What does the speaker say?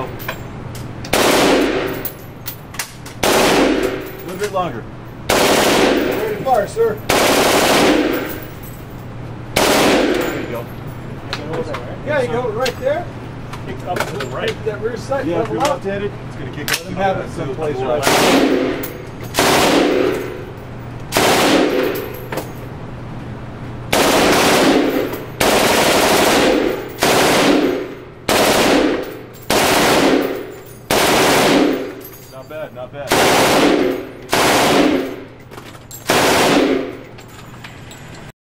go. A little bit longer. Ready to fire, sir. There you go. Yeah, you go right there. Kick up to the right. That rear sight Yeah, if level you're left-handed, it's gonna kick up. Let him have it someplace right not bad, not bad.